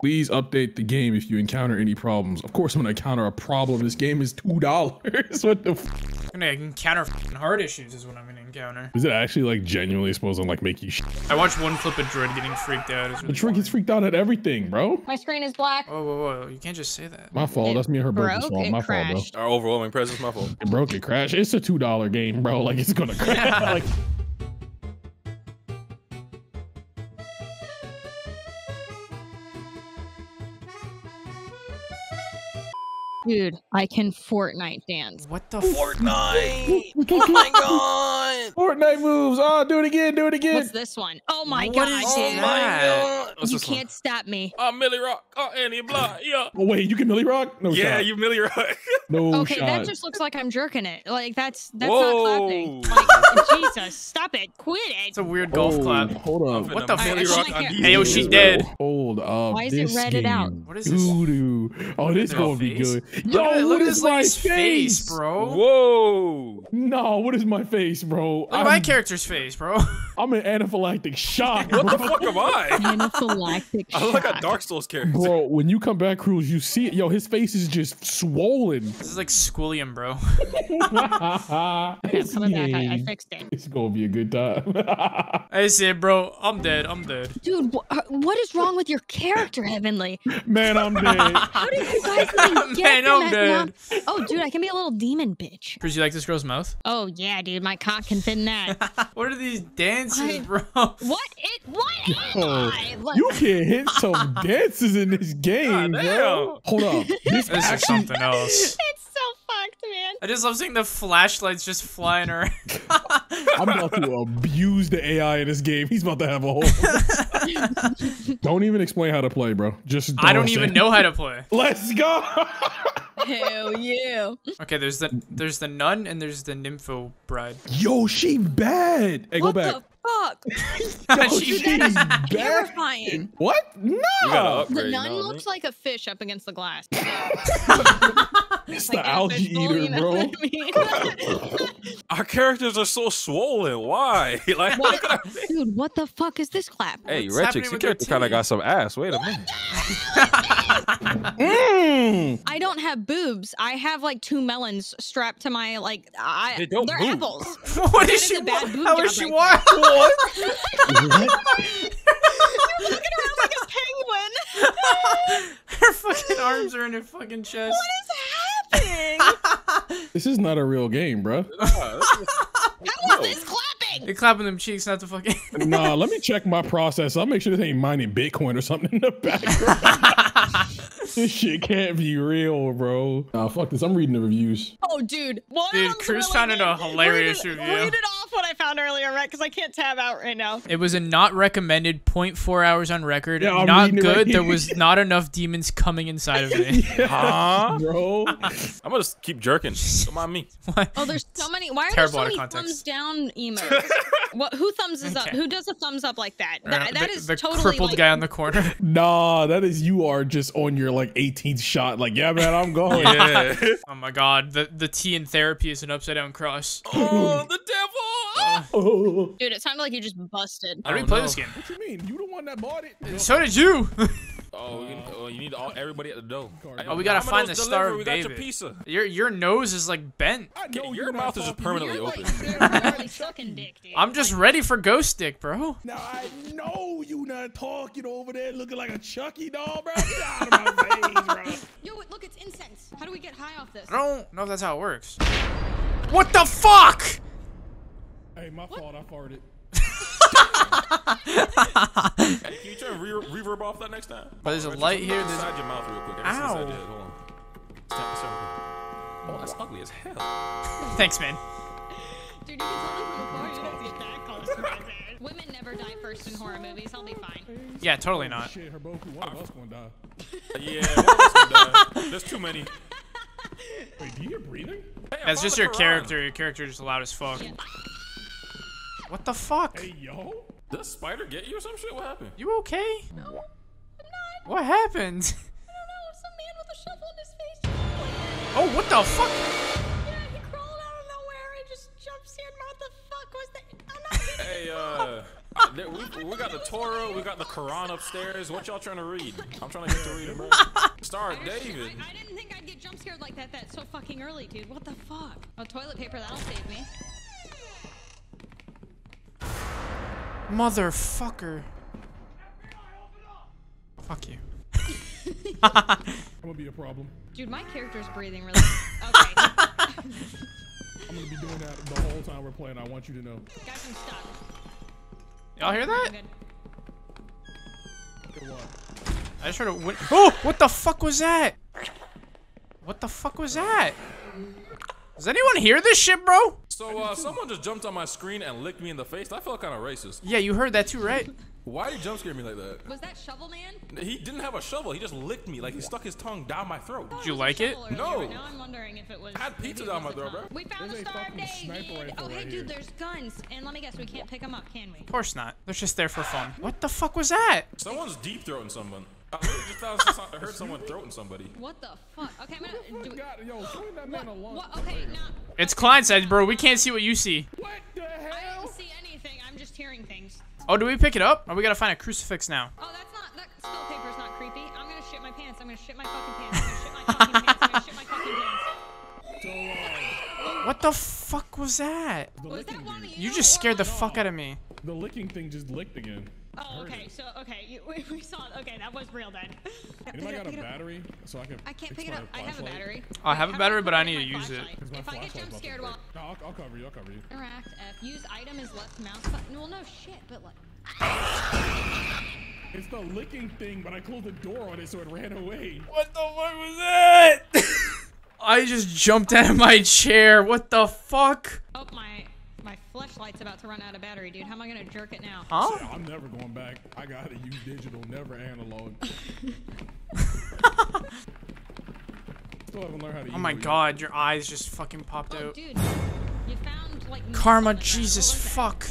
Please update the game if you encounter any problems. Of course, when I'm gonna encounter a problem. This game is two dollars. what the? F I'm gonna encounter f***ing heart issues is what I'm gonna encounter. is it actually like genuinely supposed to like make you? Sh- I watched one clip of Droid getting freaked out. It's the really trick gets freaked out at everything, bro. My screen is black. Whoa, whoa, whoa! You can't just say that. My fault. It That's me and her broke this broke, fault. it My fault, bro. Our overwhelming presence, my fault. It broke. It crashed. It's a two dollar game, bro. Like it's gonna crash. like, Dude, I can Fortnite dance. What the f- Fortnite! oh my god! Fortnite moves. Oh, do it again. Do it again. What's this one? Oh my What god, is Oh dude. my god! What's you can't stop me. Oh, Millie Rock. Oh, Annie Block. Yeah. Oh wait, you can Millie Rock? No yeah, shot. you Millie Rock. no okay, shot. that just looks like I'm jerking it. Like that's that's Whoa. not clapping. Like, Jesus, stop it. Quit it. It's a weird golf Oh, clap. Hold up. What the Millie f- Rock I on can't- these Hey, yo, videos, she dead. Hold up. Why is it this redded out? game. What is this? Doo-doo. Oh, this at gonna be good. Look Yo, at, what look at is this my face, face, bro. Whoa! No, what is my face, bro? at my character's face, bro. I'm in anaphylactic shock, What the fuck am I? Anaphylactic I look like a. Dark Souls character. Bro, when you come back, Cruz, you see it. Yo, his face is just swollen. This is like Squilliam, bro. Okay, I'm coming back. I, I fixed it. It's gonna be a good time. I said, bro, I'm dead. I'm dead. Dude, wh- uh, what is wrong with your character, Heavenly? Man, I'm dead. How did you guys even get Man, I'm dead. now? Oh, dude, I can be a little demon bitch. Chris, you like this girl's mouth? Oh yeah, dude, my cock can fit in that. What are these dances, I- bro? what it? What am Oh, I? You can hit some dances in this game, God bro. Hold up. This This is something else. it's so fucked, man. I just love seeing the flashlights just flying around. I'm about to abuse the AI in this game. He's about to have a whole. don't even explain how to play, bro. Just I don't say- even know how to play. Let's go. Hell yeah. Okay, there's the there's the nun and there's the nympho bride. Yo, she bad. Hey, go What back. The fuck? Yo, She she's bad. bad. Terrifying. What? No. Upgrade. The nun know what I looks like a fish up against the glass. It's Like the algae eater, bro. I mean? mean? Our characters are so swollen. Why? Like, look at. Dude, what the fuck is this clap? Hey, What's Red happening Chicks, your character kind of got some ass. Wait a minute. Mm. I don't have boobs. I have like two melons strapped to my like. I, They don't they're move. apples. what That is is she a bad want? boob How job is she right want? Looking around like a penguin. Her fucking arms are in her fucking chest. what is happening? This is not a real game, bro. How is this clapping? You're clapping them cheeks, not the fucking. nah, let me check my process. I'll make sure this ain't mining Bitcoin or something in the background. this shit can't be real, bro. Nah, fuck this. I'm reading the reviews. Oh, dude. One of Dude, them's Cruz really found it a good. hilarious read it, review. Read it off what I found earlier, right? Because I can't tab out right now. It was a not recommended 0.4 hours on record. Yeah, not reading it right good. there was not enough demons coming inside of me. Huh? Bro. I'm gonna just keep jerking. Come on, me. Oh, there's so many. Why are Terrible there so many context. thumbs down emotes? what? Who thumbs is up? Who does a thumbs up like that? Uh, That, that the, is the totally crippled like, guy on the corner. Nah, that is you are just on your like 18th shot. Like, yeah, man, I'm going. Yeah. oh my god, the the T in therapy is an upside down cross. oh, the devil! Oh, Dude, it sounded like you just busted. I, do we Oh, play no. this game? what you mean? You the one that bought it? So did you. Oh, you, oh, you need all, everybody at the door. Oh, we gotta find the Star of We got your David. pizza. your your nose is like bent. I Your you're mouth is just permanently You're open. like, Really sucking dick, dude. I'm just ready for Ghost Dick, bro. Now I know you not talking over there looking like a Chucky doll, bro. Get out of my face, bro. Yo, wait, look, it's incense. How do we get high off this? I don't know if that's how it works. What the fuck? Hey, my fault. I farted. Hey, can you turn re- reverb off that next time? But there's a light here, there's- Inside your mouth real quick. I Ow. Hold on. Stop, stop. Oh, that's ugly as hell. Thanks, man. Dude, you can tell them from afar. You don't get that close to my face. Women never die first in horror movies. I'll be fine. Yeah, totally not. Shit, her both. One of us gonna die. Yeah, one of us gonna die. There's too many. Wait, do you hear breathing? Hey, That's just your Quran. character. Your character is just loud as fuck. Yeah. What the fuck? Hey, yo. Did a spider get you or some shit? What happened? You okay? No, I'm not. What happened? I don't know. Some man with a shovel in his face. Oh, what the fuck? Yeah, he crawled out of nowhere and just jumped scared me. What the fuck was that? I'm not Hey, uh, There- We, we got the Torah, we got the Quran upstairs. What y'all trying to read? I'm trying to get to reading, bro. Star David. I, I didn't think I'd get jump scared like that. That so fucking early, dude. What the fuck? Oh, toilet paper. That'll save me. Motherfucker. Fuck you. I'm gonna be a problem. Dude, my character's breathing really. Okay, I'm gonna be doing that the whole time we're playing. I want you to know. guys, I'm stuck. Y'all hear that? I'm good. Good luck. I just heard a win- Oh! What the fuck was that? What the fuck was that? Does anyone hear this shit, bro? So, uh, someone just jumped on my screen and licked me in the face. I felt kind of racist. Yeah, you heard that too, right? Why did he jump scare me like that? Was that Shovel Man? He didn't have a shovel. He just licked me like he stuck his tongue down my throat. Did you like it? earlier, No. Now I'm wondering if it was. I had pizza down my throat, bro. We found There's a a star, fucking sniper David. rifle Oh, hey, right dude, here. there's guns. And let me guess, we can't pick them up, can we? Of course not. They're just there for fun. What the fuck was that? Someone's deep throating someone. I literally just I heard someone throating somebody. What the fuck? Okay, I'm gonna. Oh, do, God, yo, leave that man what? alone. What? Okay, now. It's client side, bro. We can't see what you see. What the I hell? didn't see anything. I'm just hearing things. Oh, do we pick it up? Or we gotta find a crucifix now? Oh, that's not. That spill paper's not creepy. I'm gonna shit my pants. I'm gonna shit my fucking pants. I'm gonna shit my fucking pants. I'm gonna shit my fucking pants. What the fuck was that? Was that one of you? You just scared the one- fuck out of me. The licking thing just licked again. Oh, okay. So, okay, you, we, we saw. Okay, that was real then. Pick Anybody it up, got a pick battery so I can? I can't pick it up. I have a battery. I have a battery, but I need to my use it. flashlight? 'Cause my If I get jump scared break. while No, I'll, I'll cover you. I'll cover you. interact F, use item is left mouse button. Well, no shit, but like. It's the licking thing, but I closed the door on it so it ran away. What the fuck was that? I just jumped out of my chair. What the fuck? Oh my, my flashlight's about to run out of battery, dude. How am I gonna jerk it now? Huh? Yeah, I'm never going back. I gotta use digital, never analog. Still haven't learned how to Oh my use it. god, your eyes just fucking popped Oh, out. dude, you found like. Karma, on the ground. Jesus, fuck.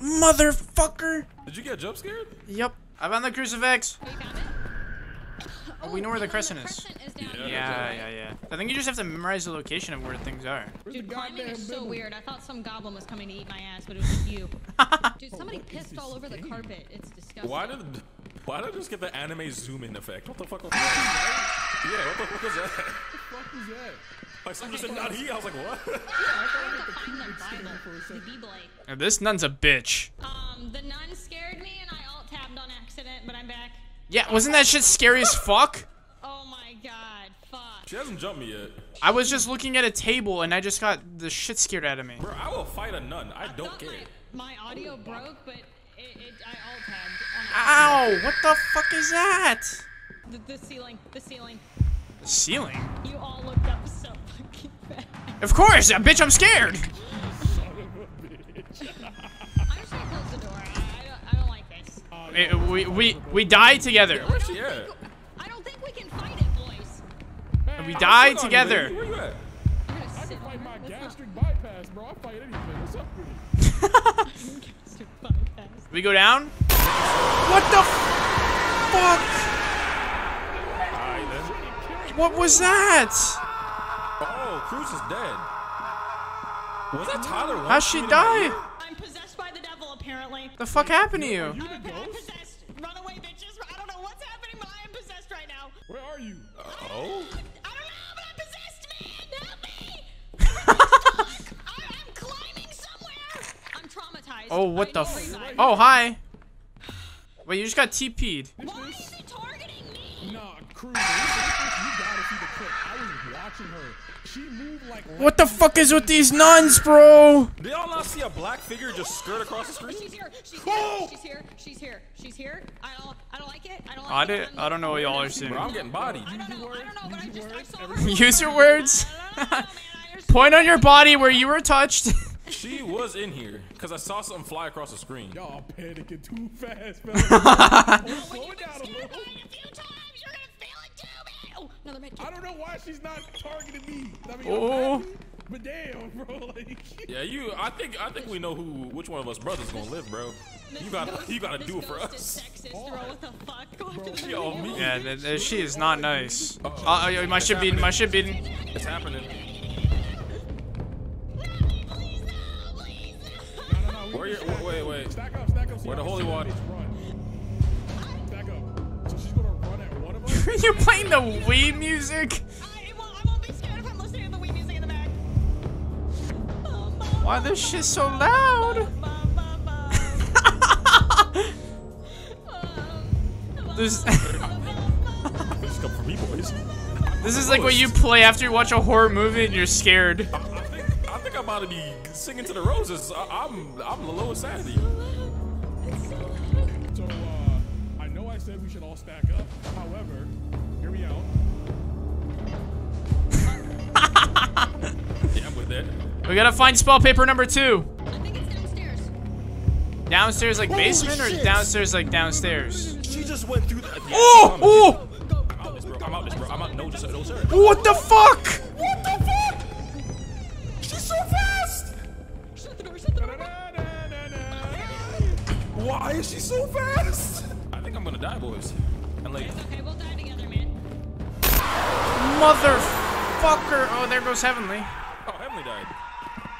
Motherfucker. Did you get jump scared? Yep. I found the crucifix. Oh, we know where the and crescent the is. crescent is down Yeah, here. Yeah, yeah, yeah. I think you just have to memorize the location of where things are. Dude, climbing is so weird. I thought some goblin was coming to eat my ass, but it was just you. Dude, somebody pissed all over the carpet. It's disgusting. Why did why did I just get the anime zoom in effect? What the fuck was that? Yeah, what the fuck was that? What the fuck was that? Like someone just said not he. I was like, what? Yeah, I tried to find the Bible, the Bible. Now, this nun's a bitch. Um, the nun scared me, and I alt tabbed on accident, but I'm back. Yeah, wasn't that shit scary as fuck? Oh my god, fuck. She hasn't jumped me yet. I was just looking at a table and I just got the shit scared out of me. Bro, I will fight a nun. I don't care. My, my audio broke, but it, it I alt tabbed Ow! What the fuck is that? The, the ceiling, the ceiling. The ceiling. You all looked up so fucking fast. Of course, uh, bitch, I'm scared. I'll fight anything. What's up with you? Gastric bypass. We go down? What the fuck? What was that? Oh, Cruz is dead. Was that Tyler? How'd she die? I'm possessed by the devil, apparently. The fuck happened to you? Oh, what I the f- where you are. Oh, hi. Wait, you just got TP'd. Why is he targeting me? Nah, Cruz. listen, listen, You gotta see the clip. I was watching her. She moved like. What the fuck is with these nuns, bro? Did y'all not see a black figure just skirt across the screen? She's here. She's Oh! here. She's here. She's here. She's here. I don't. I don't like it. I don't like I it. did. I don't know what y'all are saying. Bro, I'm getting bodied. I don't know. I don't know. But I just I saw her. Use your words. I don't know, man. I just- Point on your body where you were touched. She was in here because I saw something fly across the screen. Y'all panicking too fast, fella. oh, slow down a little. by it a few times. You're gonna fail it too, man. Oh, another I don't know why she's not targeting me. I mean, Oh. Happy, but damn, bro. Like, Yeah, you. I think. I think we know who, which one of us brothers gonna live, bro. You gotta. You gotta do it for us. ghost is sexist, bro. What the fuck? Go after the Yo, video. me. yeah, th- th- she is not nice. Uh, uh, my shit beating. My shit beating. It's happening. Where the holy water? Run. Back up. So she's gonna run at one of us. Are you playing the Wii music? I, well, I won't be scared if I'm listening to the Wii music in the back. Mom, mom, Why this shit so loud? This, Just come for me, boys. this is like what you play after you watch a horror movie and you're scared. I think I think I'm about to be singing to the roses. I, I'm I'm the lowest sanity. So should all stack up. However, hear me out. Yeah, I'm with that. We gotta find spell paper number two. I think it's downstairs. Downstairs like Holy basement or downstairs like downstairs? She just went through that. Yeah, Oh! I'm- Oh! I'm out this, bro. I'm out this, bro. I'm out. No, just no, sir. What the fuck? What the fuck? She's so fast. Shut the door, shut the door. Why is she so fast? I think I'm gonna die, boys. And like, It's okay, we'll die together, man. Motherfucker. Oh, there goes Heavenly. oh, Emily died.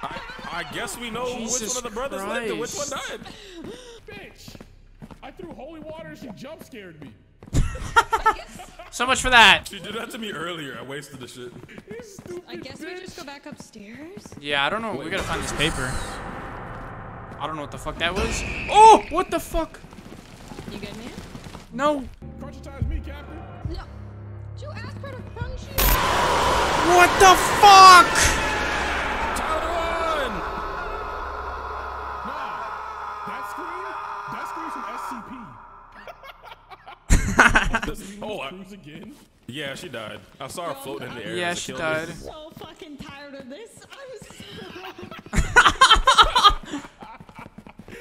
I I guess we know Jesus which one of the brothers lived and which one died. Bitch! I threw holy water and she jump scared me. So much for that. She did that to me earlier. I wasted the shit. I guess we just go back upstairs. Yeah, I don't know. We gotta find this paper. I don't know what the fuck that was. Oh! What the fuck? You good, man? No. Crunchitize me, Captain. No. Did you ask her to crunch you? What the fuck? Time to run! Nah. That scream? That scream's from SCP. Oh, I, Cruz again. yeah, she died. I saw her floating in the air. Yeah, she killed died. me. So fucking tired of this. I'm so...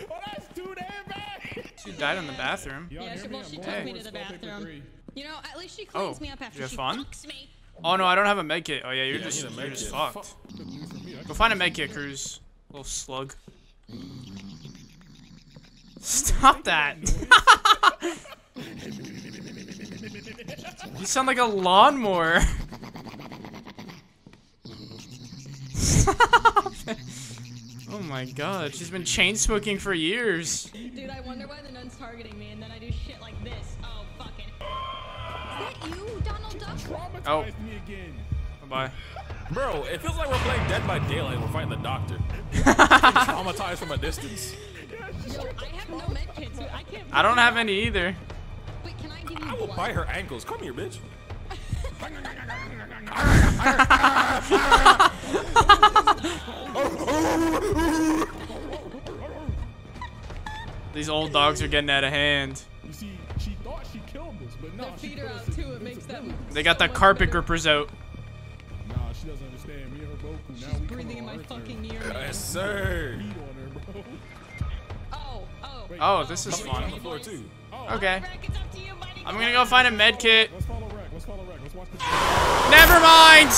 Oh, that's too damn bad. She died in the bathroom. Yeah, she- me? well, she took for me to the bathroom. You know, at least she cleans Oh, me up after you have she fun? fucks me. Oh no, I don't have a med kit. Oh yeah, you're Yeah, just you're med just kit. fucked. Good news for me. I Go find a med kit, Cruz. Little slug. Stop that. you sound like a lawnmower. Stop it. Oh my god, she's been chain smoking for years. Dude, I wonder why the nun's targeting me, and then I do shit like this. Oh, fucking. Is that you, Donald Duck? Traumatized Oh. me again. Bye bye. Bro, it feels like we're playing Dead by Daylight and we're fighting the doctor. Traumatized from a distance. Yo, I have no med kits. dude. I can't. I don't have any either. Wait, can I give you I will blood? bite her ankles. Come here, bitch. These old dogs are getting out of hand. You see, she thought she killed us, but nah, she put out us too. It makes them. They got so the carpet better. grippers out. Nah, she doesn't understand. Me and her Boku. Now we Breathing in my fucking ear. Yes, sir. On her, bro. Oh, oh. Oh, this is fun. the floor too. Oh. Okay. Rick, to you, buddy. I'm gonna go find a med kit. Let's follow Rec. Let's follow Rec. Let's watch this. Never mind.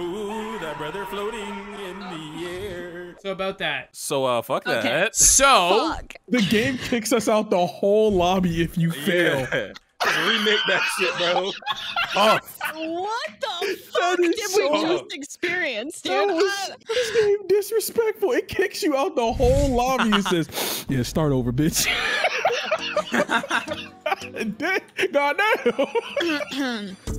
Ooh, that brother floating in the air. So about that. So uh, fuck that. So The game kicks us out the whole lobby if you fail. Yeah. Remake that shit, bro. Oh, What the fuck did is we just experience, That was this game disrespectful. It kicks you out the whole lobby and says, "Yeah, start over, bitch." God damn.